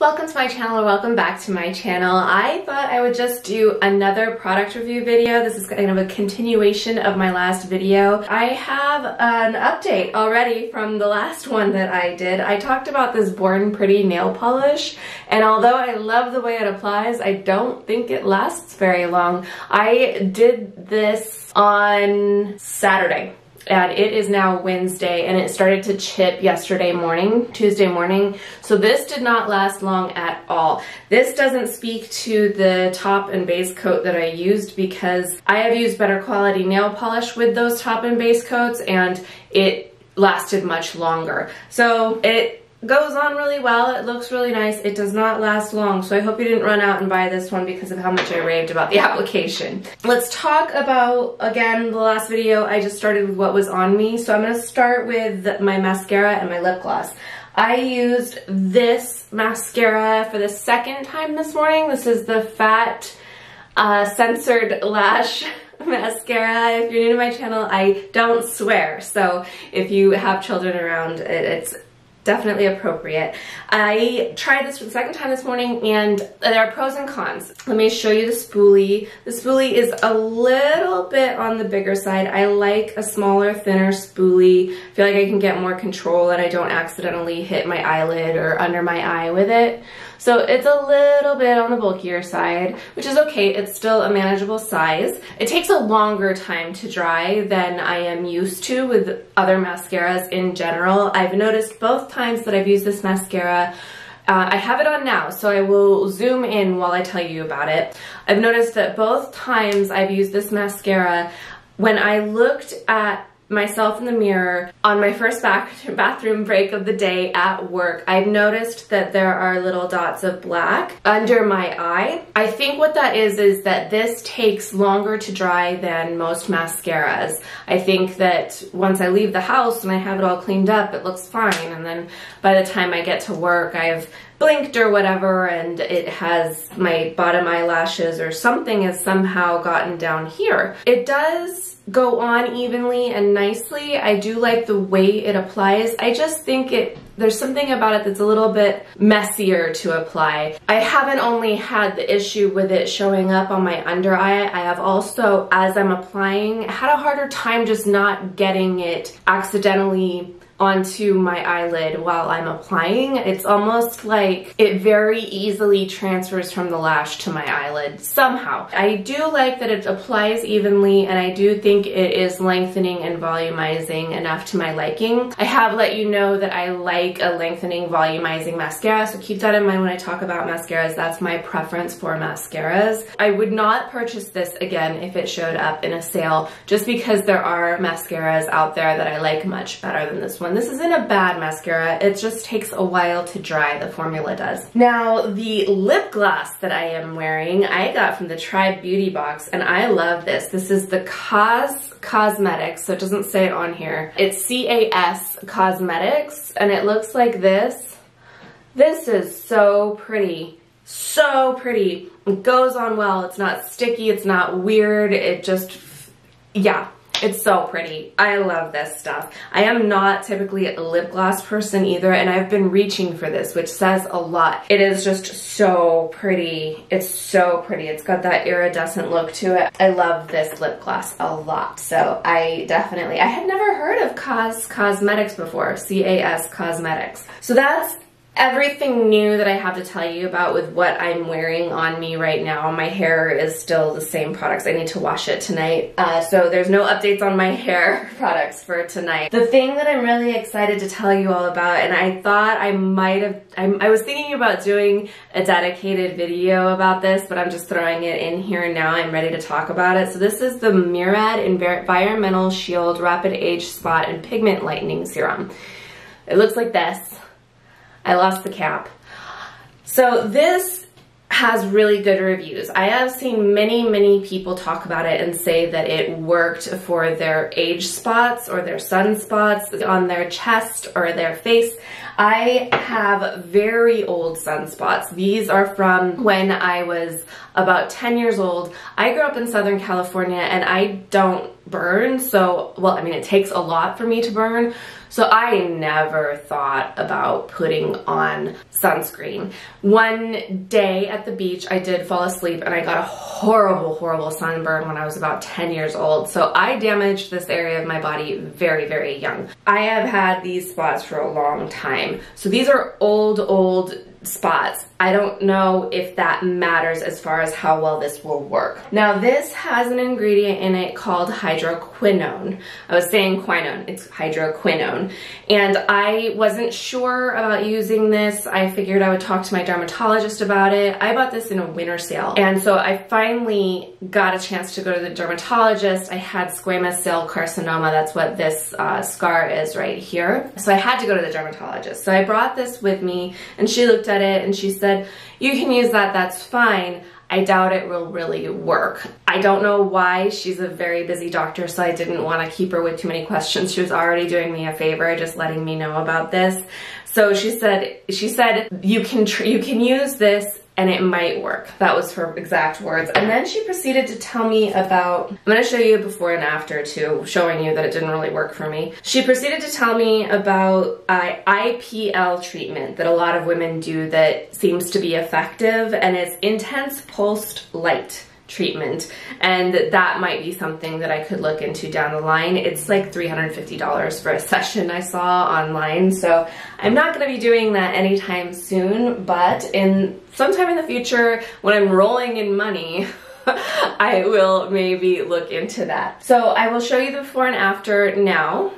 Welcome to my channel or welcome back to my channel. I thought I would just do another product review video. This is kind of a continuation of my last video. I have an update already from the last one that I did. I talked about this Born Pretty nail polish and although I love the way it applies, I don't think it lasts very long. I did this on Saturday and it is now Wednesday and it started to chip yesterday morning, Tuesday morning. So this did not last long at all. This doesn't speak to the top and base coat that I used because I have used better quality nail polish with those top and base coats and it lasted much longer. So it goes on really well. It looks really nice. It does not last long, so I hope you didn't run out and buy this one because of how much I raved about the application. Let's talk about, again, the last video, I just started with what was on me. So I'm going to start with my mascara and my lip gloss. I used this mascara for the second time this morning. This is the Phat uh, Censored Lash mascara. If you're new to my channel, I don't swear. So if you have children around, it, it's definitely appropriate. I tried this for the second time this morning and there are pros and cons. Let me show you the spoolie. The spoolie is a little bit on the bigger side. I like a smaller, thinner spoolie. I feel like I can get more control and I don't accidentally hit my eyelid or under my eye with it. So it's a little bit on the bulkier side, which is okay. It's still a manageable size. It takes a longer time to dry than I am used to with other mascaras in general. I've noticed both times that I've used this mascara uh, I have it on now, so I will zoom in while I tell you about it. I've noticed that both times I've used this mascara, when I looked at myself in the mirror on my first bathroom break of the day at work, I've noticed that there are little dots of black under my eye. I think what that is is that this takes longer to dry than most mascaras. I think that once I leave the house and I have it all cleaned up, it looks fine. And then by the time I get to work, I've blinked or whatever and it has my bottom eyelashes or something has somehow gotten down here. It does go on evenly and nicely. I do like the way it applies. I just think it there's something about it that's a little bit messier to apply. I haven't only had the issue with it showing up on my under eye, I have also, as I'm applying, had a harder time just not getting it accidentally onto my eyelid while I'm applying. It's almost like it very easily transfers from the lash to my eyelid somehow. I do like that it applies evenly and I do think it is lengthening and volumizing enough to my liking. I have let you know that I like a lengthening volumizing mascara so keep that in mind when I talk about mascaras. That's my preference for mascaras. I would not purchase this again if it showed up in a sale just because there are mascaras out there that I like much better than this one one. This isn't a bad mascara. It just takes a while to dry. The formula does. Now, the lip gloss that I am wearing, I got from the Tribe Beauty Box, and I love this. This is the Cas Cosmetics, so it doesn't say it on here. It's C-A-S Cosmetics, and it looks like this. This is so pretty. So pretty. It goes on well. It's not sticky. It's not weird. It just, yeah, it's so pretty. I love this stuff. I am not typically a lip gloss person either, and I've been reaching for this, which says a lot. It is just so pretty. It's so pretty. It's got that iridescent look to it. I love this lip gloss a lot, so I definitely, I had never heard of Cas Cosmetics before, C-A-S Cosmetics. So that's everything new that I have to tell you about with what I'm wearing on me right now. My hair is still the same products. I need to wash it tonight. Uh, so there's no updates on my hair products for tonight. The thing that I'm really excited to tell you all about, and I thought I might have, I'm, I was thinking about doing a dedicated video about this, but I'm just throwing it in here now. I'm ready to talk about it. So this is the Murad Environmental Shield Rapid Age Spot and Pigment Lightening Serum. It looks like this. I lost the cap. So this has really good reviews. I have seen many, many people talk about it and say that it worked for their age spots or their sun spots on their chest or their face. I have very old sunspots. These are from when I was about 10 years old. I grew up in Southern California and I don't burn. So, well, I mean, it takes a lot for me to burn. So I never thought about putting on sunscreen. One day at the beach, I did fall asleep and I got a horrible, horrible sunburn when I was about 10 years old. So I damaged this area of my body very, very young. I have had these spots for a long time. So these are old, old spots. I don't know if that matters as far as how well this will work. Now this has an ingredient in it called hydroquinone. I was saying quinone, it's hydroquinone. And I wasn't sure about using this. I figured I would talk to my dermatologist about it. I bought this in a winter sale. And so I finally got a chance to go to the dermatologist. I had squamous cell carcinoma. That's what this uh, scar is right here. So I had to go to the dermatologist. So I brought this with me and she looked at it and she said, you can use that, that's fine. I doubt it will really work. I don't know why. She's a very busy doctor, so I didn't want to keep her with too many questions. She was already doing me a favor, just letting me know about this. So she said, she said, you can, you can use this and it might work. That was her exact words. And then she proceeded to tell me about, I'm gonna show you before and after too, showing you that it didn't really work for me. She proceeded to tell me about uh, IPL treatment that a lot of women do that seems to be effective and it's intense pulsed light treatment and that might be something that I could look into down the line. It's like $350 for a session I saw online so I'm not going to be doing that anytime soon but in sometime in the future when I'm rolling in money I will maybe look into that. So I will show you the before and after now.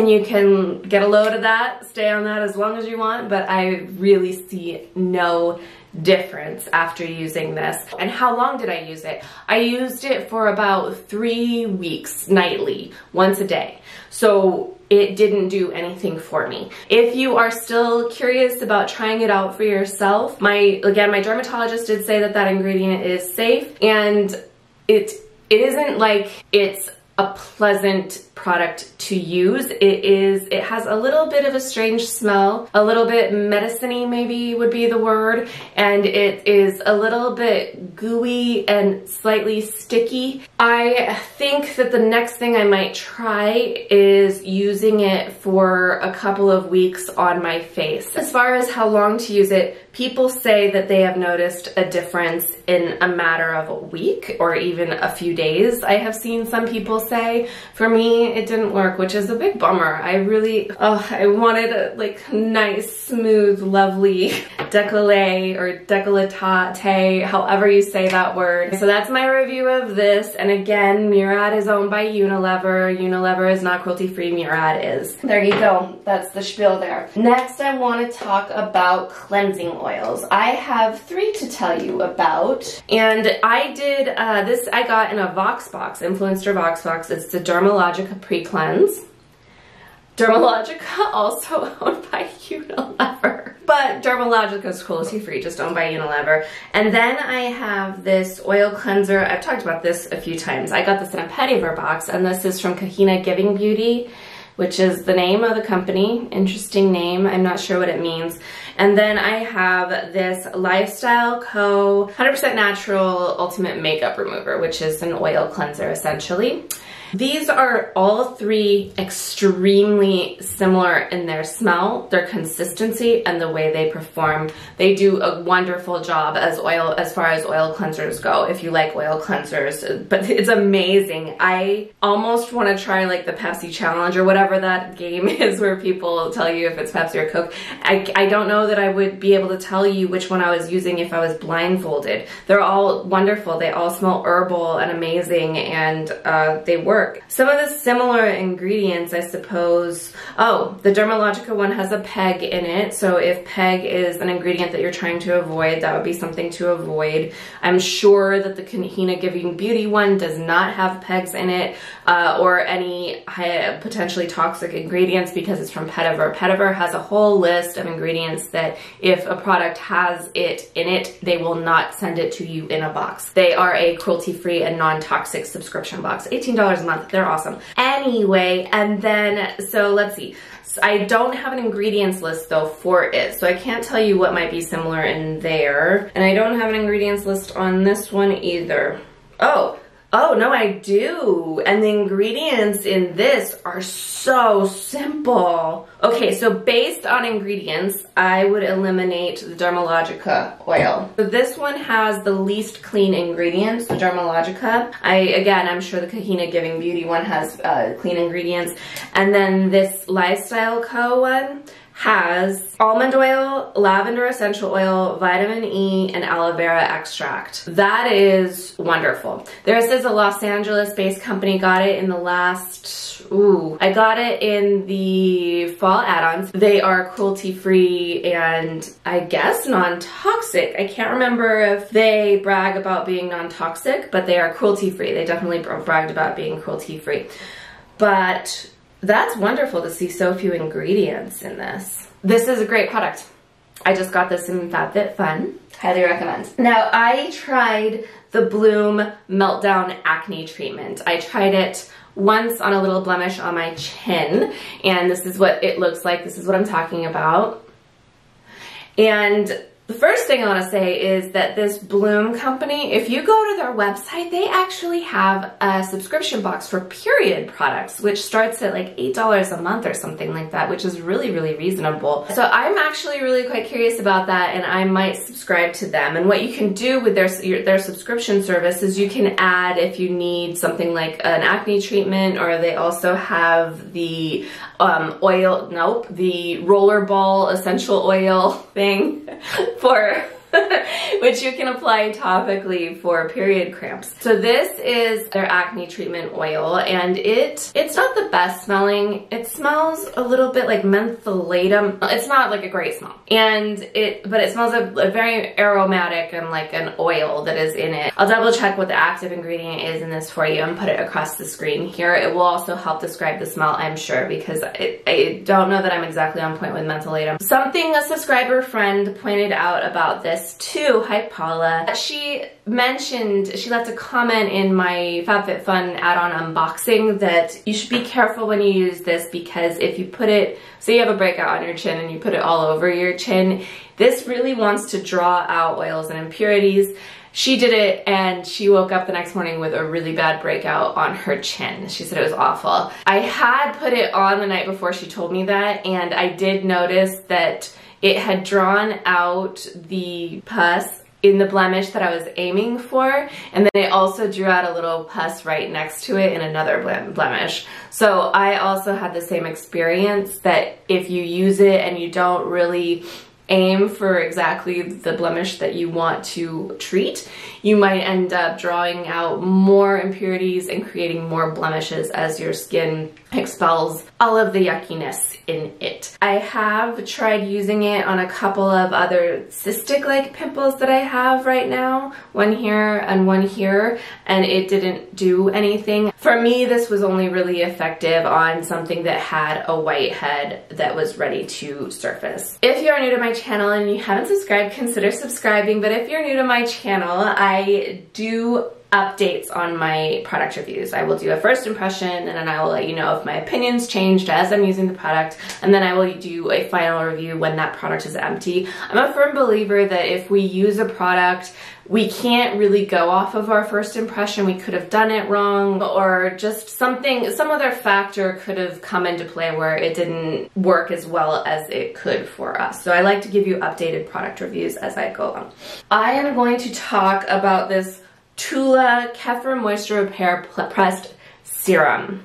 And you can get a load of that, stay on that as long as you want, but I really see no difference after using this. And how long did I use it? I used it for about three weeks nightly, once a day. So it didn't do anything for me. If you are still curious about trying it out for yourself, my again, my dermatologist did say that that ingredient is safe and it it isn't like it's a pleasant product to use. It is, it has a little bit of a strange smell, a little bit medicine maybe would be the word, and it is a little bit gooey and slightly sticky. I think that the next thing I might try is using it for a couple of weeks on my face. As far as how long to use it, people say that they have noticed a difference in a matter of a week or even a few days. I have seen some people say. For me, it didn't work, which is a big bummer. I really, oh, I wanted a like nice, smooth, lovely decollete or decolletate, however you say that word. So that's my review of this. And again, Murad is owned by Unilever. Unilever is not cruelty-free, Murad is. There you go. That's the spiel there. Next, I want to talk about cleansing oils. I have three to tell you about. And I did, uh, this I got in a Vox box, Influenster VoxBox. It's the Dermalogica Pre-Cleanse. Dermalogica also owned by Unilever. But Dermalogica is cruelty-free, just owned by Unilever. And then I have this oil cleanser. I've talked about this a few times. I got this in a Petit Vour box, and this is from Kahina Giving Beauty which is the name of the company. Interesting name. I'm not sure what it means. And then I have this Lifestyle Co. 100% Natural Ultimate Makeup Remover, which is an oil cleanser essentially. These are all three extremely similar in their smell, their consistency, and the way they perform. They do a wonderful job as oil as far as oil cleansers go, if you like oil cleansers. But it's amazing. I almost want to try like the Pepsi challenge or whatever that game is where people tell you if it's Pepsi or Coke. I, I don't know that I would be able to tell you which one I was using if I was blindfolded. They're all wonderful. They all smell herbal and amazing and uh, they work work. Some of the similar ingredients, I suppose, oh, the Dermalogica one has a PEG in it, so if PEG is an ingredient that you're trying to avoid, that would be something to avoid. I'm sure that the Kahina Giving Beauty one does not have PEGs in it, uh, or any potentially toxic ingredients because it's from Petit Vour. Petitver has a whole list of ingredients that if a product has it in it, they will not send it to you in a box. They are a cruelty-free and non-toxic subscription box. $18 a month. They're awesome. Anyway, and then, so let's see. I don't have an ingredients list though for it, so I can't tell you what might be similar in there. And I don't have an ingredients list on this one either. Oh, Oh, no, I do. And the ingredients in this are so simple. Okay, so based on ingredients, I would eliminate the Dermalogica oil. So this one has the least clean ingredients, the Dermalogica. I, again, I'm sure the Kahina Giving Beauty one has uh, clean ingredients. And then this Lifestyle Co. one, has almond oil, lavender essential oil, vitamin E, and aloe vera extract. That is wonderful. There is a Los Angeles based company got it in the last, ooh, I got it in the fall add-ons. They are cruelty free and I guess non-toxic. I can't remember if they brag about being non-toxic, but they are cruelty free. They definitely bragged about being cruelty free. But that's wonderful to see so few ingredients in this. This is a great product. I just got this in FabFitFun. Highly recommend. Now, I tried the Blume Meltdown Acne Treatment. I tried it once on a little blemish on my chin, and this is what it looks like. This is what I'm talking about. And the first thing I want to say is that this Blume company, if you go to their website, they actually have a subscription box for period products, which starts at like $8 a month or something like that, which is really, really reasonable. So I'm actually really quite curious about that and I might subscribe to them. And what you can do with their, their subscription service is you can add if you need something like an acne treatment or they also have the um, oil, nope, the rollerball essential oil thing for which you can apply topically for period cramps. So this is their acne treatment oil and it it's not the best smelling. It smells a little bit like mentholatum. It's not like a great smell. And it but it smells a, a very aromatic and like an oil that is in it. I'll double check what the active ingredient is in this for you and put it across the screen here. It will also help describe the smell, I'm sure, because I don't know that I'm exactly on point with mentholatum. Something a subscriber friend pointed out about this this too. Hi, Paula. She mentioned, she left a comment in my FabFitFun add-on unboxing that you should be careful when you use this because if you put it, say you have a breakout on your chin and you put it all over your chin, this really wants to draw out oils and impurities. She did it and she woke up the next morning with a really bad breakout on her chin. She said it was awful. I had put it on the night before she told me that and I did notice that it had drawn out the pus in the blemish that I was aiming for and then it also drew out a little pus right next to it in another blemish. So I also had the same experience that if you use it and you don't really aim for exactly the blemish that you want to treat, you might end up drawing out more impurities and creating more blemishes as your skin expels all of the yuckiness in it. I have tried using it on a couple of other cystic like pimples that I have right now, one here and one here, and it didn't do anything. For me, this was only really effective on something that had a white head that was ready to surface. If you are new to my channel and you haven't subscribed, consider subscribing, but if you're new to my channel, I do updates on my product reviews. I will do a first impression and then I will let you know if my opinions changed as I'm using the product and then I will do a final review when that product is empty. I'm a firm believer that if we use a product we can't really go off of our first impression. We could have done it wrong or just something, some other factor could have come into play where it didn't work as well as it could for us. So I like to give you updated product reviews as I go along. I am going to talk about this Tula Kefir Moisture Repair Pressed Serum.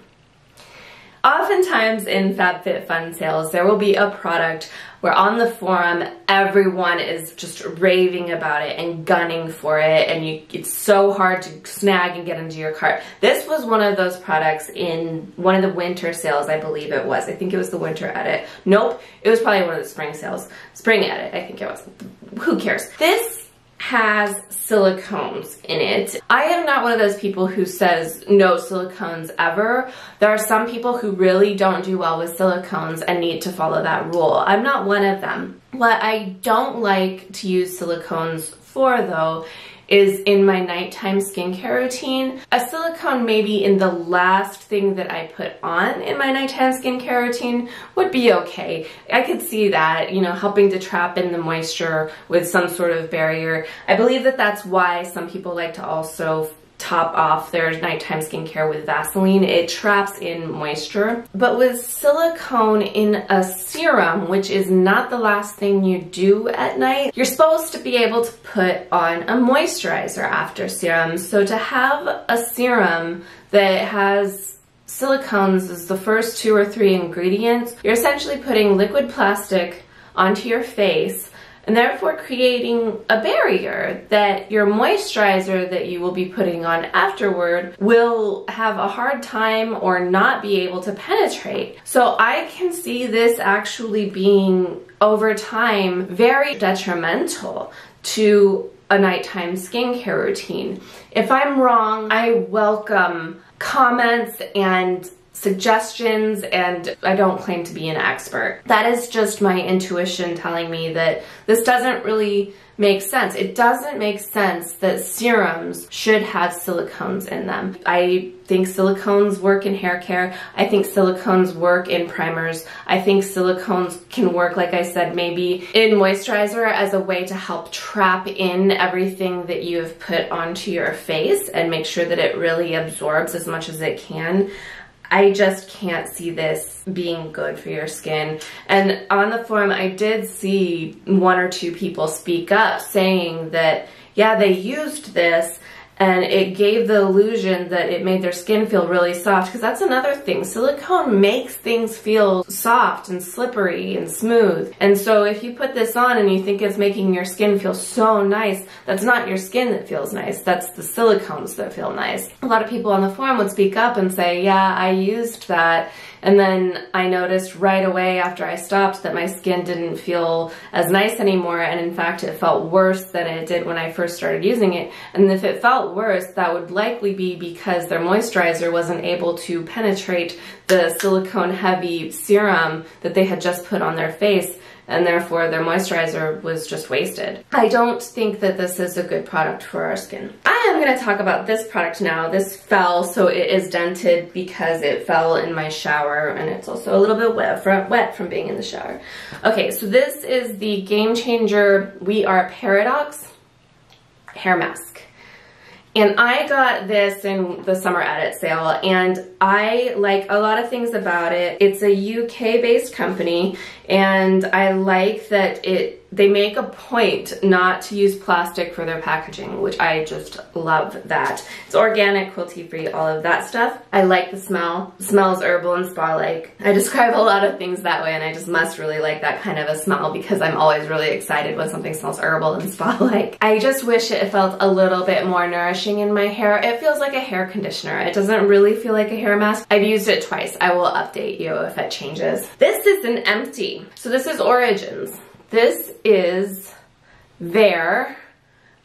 Oftentimes in FabFitFun sales, there will be a product where on the forum, everyone is just raving about it and gunning for it, and you, it's so hard to snag and get into your cart. This was one of those products in one of the winter sales, I believe it was. I think it was the winter edit. Nope, it was probably one of the spring sales. Spring edit, I think it was. Who cares? This has silicones in it. I am not one of those people who says no silicones ever. There are some people who really don't do well with silicones and need to follow that rule. I'm not one of them. What I don't like to use silicones for though is in my nighttime skincare routine. A silicone maybe in the last thing that I put on in my nighttime skincare routine would be okay. I could see that, you know, helping to trap in the moisture with some sort of barrier. I believe that that's why some people like to also top off their nighttime skincare with Vaseline. It traps in moisture. But with silicone in a serum, which is not the last thing you do at night, you're supposed to be able to put on a moisturizer after serum. So to have a serum that has silicones as the first two or three ingredients, you're essentially putting liquid plastic onto your face and therefore creating a barrier that your moisturizer that you will be putting on afterward will have a hard time or not be able to penetrate. So I can see this actually being over time very detrimental to a nighttime skincare routine. If I'm wrong, I welcome comments and suggestions and I don't claim to be an expert. That is just my intuition telling me that this doesn't really make sense. It doesn't make sense that serums should have silicones in them. I think silicones work in hair care. I think silicones work in primers. I think silicones can work, like I said, maybe in moisturizer as a way to help trap in everything that you have put onto your face and make sure that it really absorbs as much as it can. I just can't see this being good for your skin. And on the forum, I did see one or two people speak up saying that, yeah, they used this and it gave the illusion that it made their skin feel really soft because that's another thing. Silicone makes things feel soft and slippery and smooth. And so if you put this on and you think it's making your skin feel so nice that's not your skin that feels nice. That's the silicones that feel nice. A lot of people on the forum would speak up and say yeah I used that and then I noticed right away after I stopped that my skin didn't feel as nice anymore. And in fact, it felt worse than it did when I first started using it. And if it felt worse, that would likely be because their moisturizer wasn't able to penetrate the silicone heavy serum that they had just put on their face and therefore their moisturizer was just wasted. I don't think that this is a good product for our skin. I am going to talk about this product now. This fell, so it is dented because it fell in my shower and it's also a little bit wet from, wet from being in the shower. Okay, so this is the Game Changer We Are Paradoxx hair mask. And I got this in the summer edit sale and I like a lot of things about it. It's a UK based company and I like that it they make a point not to use plastic for their packaging, which I just love that. It's organic, cruelty-free, all of that stuff. I like the smell. It smells herbal and spa-like. I describe a lot of things that way and I just must really like that kind of a smell because I'm always really excited when something smells herbal and spa-like. I just wish it felt a little bit more nourishing in my hair. It feels like a hair conditioner. It doesn't really feel like a hair mask. I've used it twice. I will update you if it changes. This is an empty. So this is Origins. This is their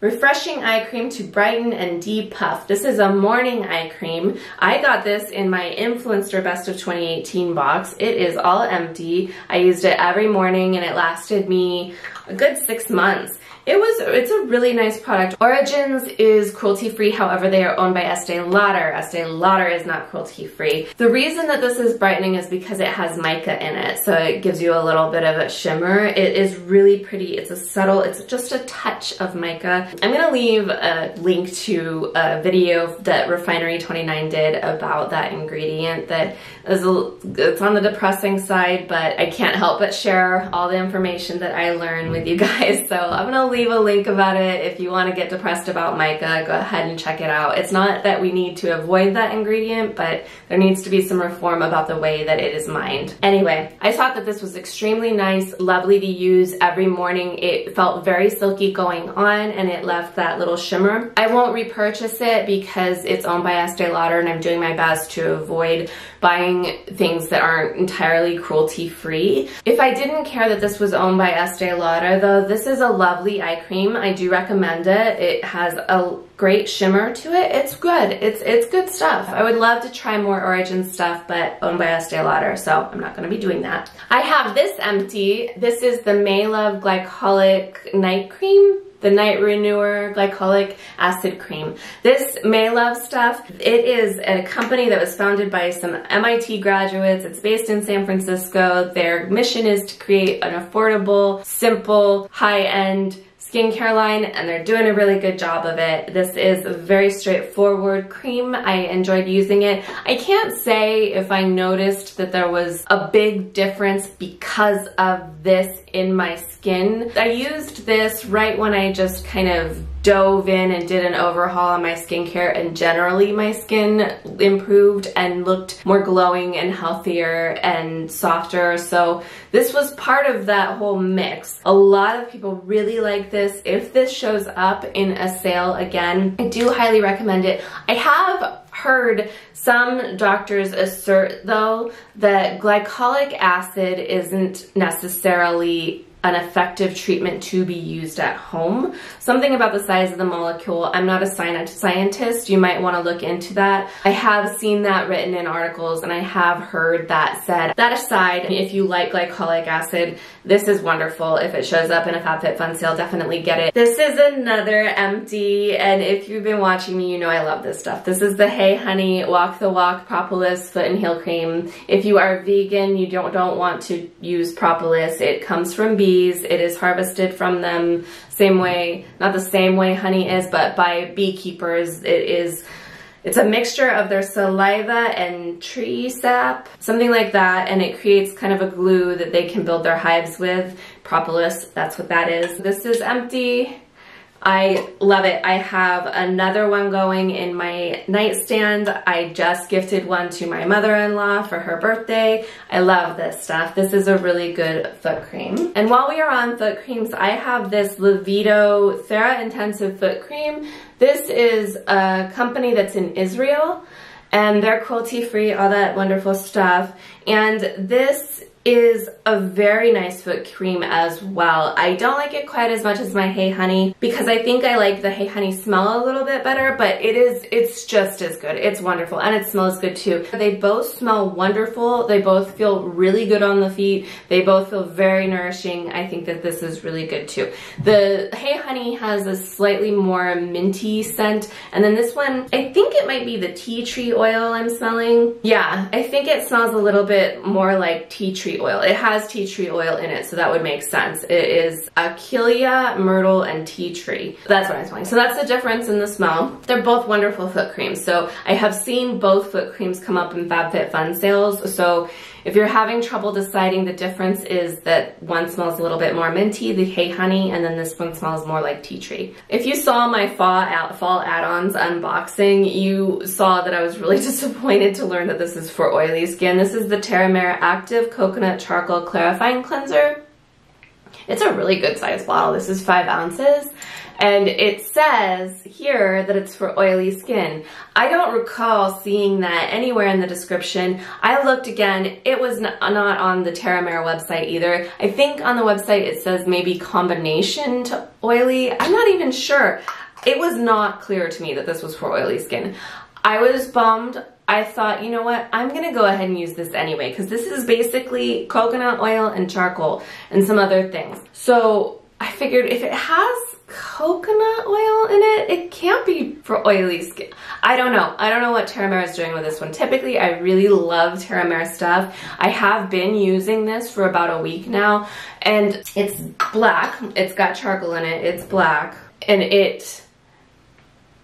Refreshing Eye Cream to Brighten and Depuff. This is a morning eye cream. I got this in my Influenster Best of 2018 box. It is all empty. I used it every morning and it lasted me a good six months. It was, it's a really nice product. Origins is cruelty-free, however, they are owned by Estee Lauder. Estee Lauder is not cruelty-free. The reason that this is brightening is because it has mica in it, so it gives you a little bit of a shimmer. It is really pretty. It's a subtle, it's just a touch of mica. I'm gonna leave a link to a video that Refinery29 did about that ingredient that is, a, it's on the depressing side, but I can't help but share all the information that I learned with you guys. So I'm gonna leave a link about it. If you wanna get depressed about mica, go ahead and check it out. It's not that we need to avoid that ingredient, but there needs to be some reform about the way that it is mined. Anyway, I thought that this was extremely nice, lovely to use every morning. It felt very silky going on and it left that little shimmer. I won't repurchase it because it's owned by Estee Lauder and I'm doing my best to avoid buying things that aren't entirely cruelty free. If I didn't care that this was owned by Estee Lauder though, this is a lovely eye cream. I do recommend it. It has a great shimmer to it. It's good. It's it's good stuff. I would love to try more Origin stuff, but owned by Estee Lauder, so I'm not gonna be doing that. I have this empty. This is the Maelove Glycolic Night Cream the Night Renewer Glycolic Acid Cream. This Maelove stuff, it is a company that was founded by some MIT graduates. It's based in San Francisco. Their mission is to create an affordable, simple, high-end skincare line and they're doing a really good job of it. This is a very straightforward cream. I enjoyed using it. I can't say if I noticed that there was a big difference because of this in my skin. I used this right when I just kind of dove in and did an overhaul on my skincare and generally my skin improved and looked more glowing and healthier and softer. So this was part of that whole mix. A lot of people really like this. If this shows up in a sale again, I do highly recommend it. I have heard some doctors assert though that glycolic acid isn't necessarily an effective treatment to be used at home. Something about the size of the molecule, I'm not a scientist, you might want to look into that. I have seen that written in articles and I have heard that said. That aside, if you like glycolic acid, this is wonderful. If it shows up in a FabFitFun sale, definitely get it. This is another empty, and if you've been watching me, you know I love this stuff. This is the Hey Honey Walk the Walk Propolis Foot and Heel Cream. If you are vegan, you don't, don't want to use propolis. It comes from bees. It is harvested from them same way, not the same way honey is, but by beekeepers. It is it's a mixture of their saliva and tree sap, something like that, and it creates kind of a glue that they can build their hives with. Propolis, that's what that is. This is empty. I love it. I have another one going in my nightstand. I just gifted one to my mother-in-law for her birthday. I love this stuff. This is a really good foot cream. And while we are on foot creams, I have this Lavido Thera Intensive Foot Cream. This is a company that's in Israel and they're cruelty free, all that wonderful stuff. And this is a very nice foot cream as well. I don't like it quite as much as my Hey Honey because I think I like the Hey Honey smell a little bit better, but it is, it's just as good. It's wonderful and it smells good too. They both smell wonderful. They both feel really good on the feet. They both feel very nourishing. I think that this is really good too. The Hey Honey has a slightly more minty scent and then this one, I think it might be the tea tree oil I'm smelling. Yeah, I think it smells a little bit more like tea tree oil. It has tea tree oil in it, so that would make sense. It is Achillea, myrtle, and tea tree. That's what I'm smelling. So that's the difference in the smell. They're both wonderful foot creams. So I have seen both foot creams come up in FabFitFun sales. So if you're having trouble deciding, the difference is that one smells a little bit more minty, the Hey Honey, and then this one smells more like tea tree. If you saw my fall, fall add-ons unboxing, you saw that I was really disappointed to learn that this is for oily skin. This is the Terramare Active Coconut Charcoal Clarifying Cleanser. It's a really good size bottle. This is five ounces. And it says here that it's for oily skin. I don't recall seeing that anywhere in the description. I looked again, it was not on the Terramare website either. I think on the website it says maybe combination to oily. I'm not even sure. It was not clear to me that this was for oily skin. I was bummed. I thought, you know what, I'm gonna go ahead and use this anyway because this is basically coconut oil and charcoal and some other things. So I figured if it has coconut oil in it. It can't be for oily skin. I don't know. I don't know what Terramare is doing with this one. Typically, I really love Terramare stuff. I have been using this for about a week now, and it's black. It's got charcoal in it. It's black, and it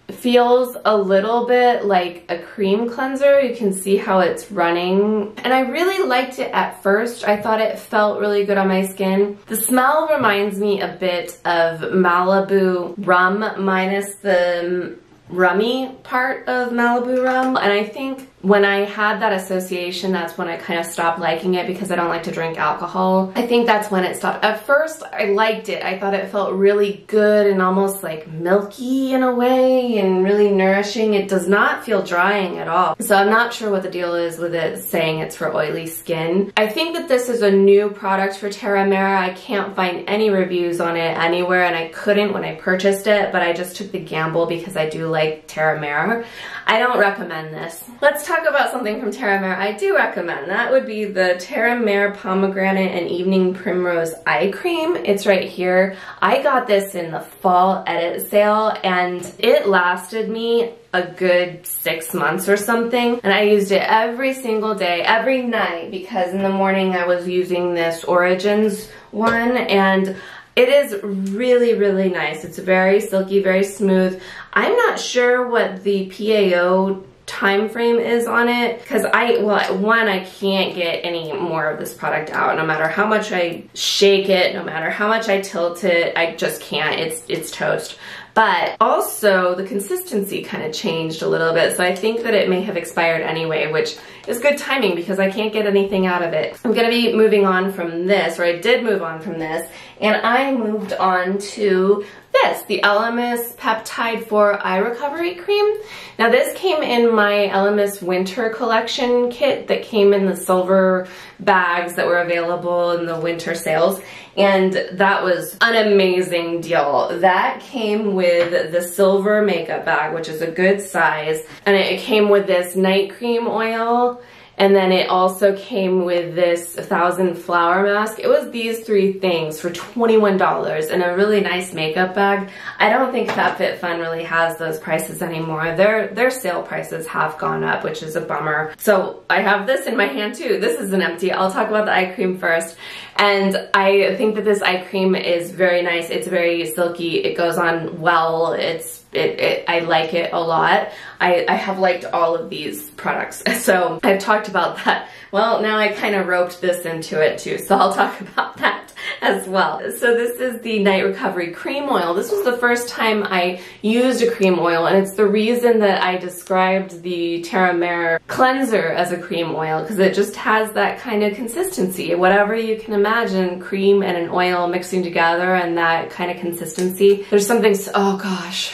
feels a little bit like a cream cleanser. You can see how it's running. And I really liked it at first. I thought it felt really good on my skin. The smell reminds me a bit of Malibu rum minus the um, rummy part of Malibu rum. And I think when I had that association, that's when I kind of stopped liking it because I don't like to drink alcohol. I think that's when it stopped. At first, I liked it. I thought it felt really good and almost like milky in a way and really nourishing. It does not feel drying at all. So I'm not sure what the deal is with it saying it's for oily skin. I think that this is a new product for Terramare. I can't find any reviews on it anywhere and I couldn't when I purchased it, but I just took the gamble because I do like Terramare. I don't recommend this. Let's talk about something from Terramare I do recommend. That would be the Terramare Pomegranate and Evening Primrose Eye Cream. It's right here. I got this in the fall edit sale and it lasted me a good six months or something. And I used it every single day, every night, because in the morning I was using this Origins one and it is really, really nice. It's very silky, very smooth. I'm not sure what the PAO time frame is on it. Because I well one I can't get any more of this product out. No matter how much I shake it no matter how much I tilt it I just can't. It's it's toast. But also the consistency kind of changed a little bit. So I think that it may have expired anyway which is good timing because I can't get anything out of it. I'm gonna be moving on from this or I did move on from this and I moved on to this, the Elemis Peptide 4 Eye Recovery Cream. Now this came in my Elemis Winter Collection kit that came in the silver bags that were available in the winter sales and that was an amazing deal. That came with the silver makeup bag which is a good size and it came with this night cream oil and then it also came with this thousand flower mask. It was these three things for $21 and a really nice makeup bag. I don't think FabFitFun really has those prices anymore. Their, their sale prices have gone up, which is a bummer. So I have this in my hand too. This is an empty. I'll talk about the eye cream first. And I think that this eye cream is very nice. It's very silky. It goes on well. It's it, it, I like it a lot. I, I have liked all of these products. So I've talked about that. Well, now I kind of roped this into it too, so I'll talk about that as well. So this is the Night Recovery Cream Oil. This was the first time I used a cream oil, and it's the reason that I described the Terramare cleanser as a cream oil, because it just has that kind of consistency. Whatever you can imagine, cream and an oil mixing together and that kind of consistency. There's something, oh gosh,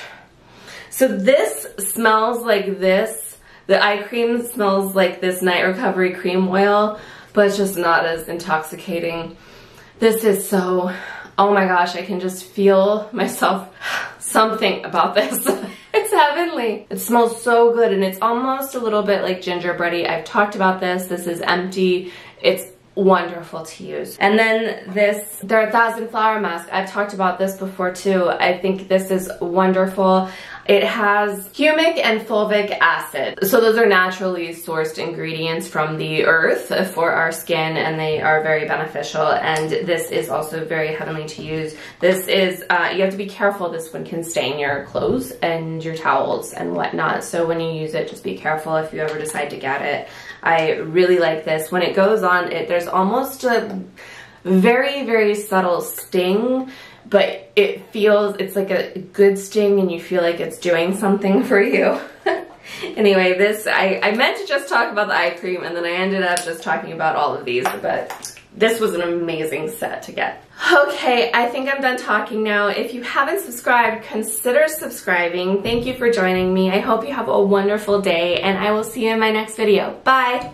so this smells like this. The eye cream smells like this night recovery cream oil, but it's just not as intoxicating. This is so, oh my gosh, I can just feel myself something about this. it's heavenly. It smells so good and it's almost a little bit like gingerbready. I've talked about this. This is empty. It's wonderful to use. And then this, their Thousand Flower Mask. I've talked about this before too. I think this is wonderful. It has humic and fulvic acid. So those are naturally sourced ingredients from the earth for our skin and they are very beneficial. And this is also very heavenly to use. This is, uh, you have to be careful. This one can stain your clothes and your towels and whatnot. So when you use it, just be careful if you ever decide to get it. I really like this. When it goes on, it there's almost a very, very subtle sting but it feels, it's like a good sting and you feel like it's doing something for you. anyway, this, I, I meant to just talk about the eye cream and then I ended up just talking about all of these, but this was an amazing set to get. Okay, I think I'm done talking now. If you haven't subscribed, consider subscribing. Thank you for joining me. I hope you have a wonderful day and I will see you in my next video. Bye!